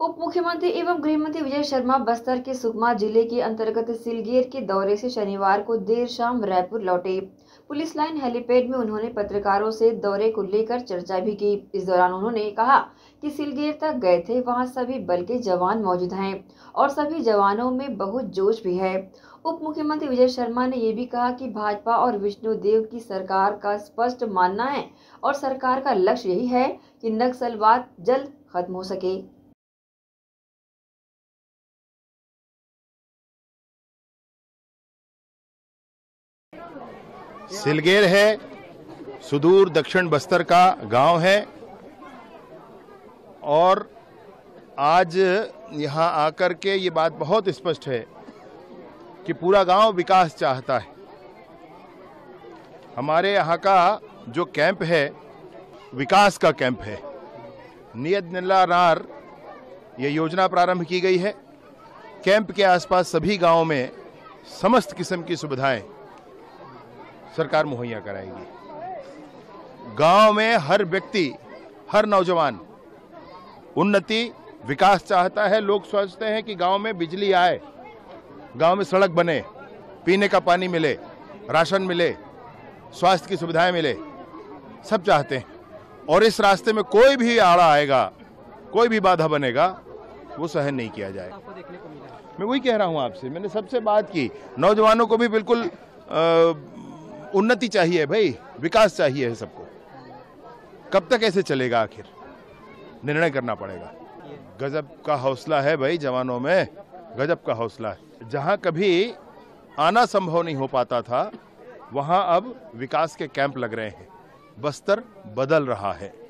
उप मुख्यमंत्री एवं गृह मंत्री विजय शर्मा बस्तर के सुकमा ज़िले के अंतर्गत सिलगेर के दौरे से शनिवार को देर शाम रायपुर लौटे। पुलिस लाइन हेलीपैड में उन्होंने पत्रकारों से दौरे को लेकर चर्चा भी की। इस दौरान उन्होंने कहा कि सिलगेर तक गए थे, वहाँ सभी बल के जवान मौजूद हैं और सभी जवानों में बहुत जोश भी है। उप मुख्यमंत्री विजय शर्मा ने ये भी कहा कि भाजपा और विष्णु देव की सरकार का स्पष्ट मानना है और सरकार का लक्ष्य यही है कि नक्सलवाद जल्द खत्म हो सके। सिलगेर है, सुदूर दक्षिण बस्तर का गाँव है, और आज यहाँ आकर के ये बात बहुत स्पष्ट है कि पूरा गाँव विकास चाहता है। हमारे यहाँ का जो कैंप है, विकास का कैंप है। नियत नार ये योजना प्रारंभ की गई है। कैंप के आसपास सभी गाँवों में समस्त किस्म की सुविधाएँ सरकार मुहैया कराएगी। गाँव में हर व्यक्ति, हर नौजवान उन्नति, विकास चाहता है। लोग सोचते हैं कि गाँव में बिजली आए, गाँव में सड़क बने, पीने का पानी मिले, राशन मिले, स्वास्थ्य की सुविधाएँ मिले, सब चाहते हैं। और इस रास्ते में कोई भी आड़ा आएगा, कोई भी बाधा बनेगा, वो सहन नहीं किया जाएगा मैं वही कह रहा हूँ आपसे, मैंने सबसे बात की, नौजवानों को भी बिल्कुल उन्नति चाहिए भाई, विकास चाहिए है सबको। कब तक ऐसे चलेगा आखिर? निर्णय करना पड़ेगा। गजब का हौसला है भाई जवानों में, गजब का हौसला है। जहाँ कभी आना संभव नहीं हो पाता था, वहाँ अब विकास के कैंप लग रहे हैं। बस्तर बदल रहा है।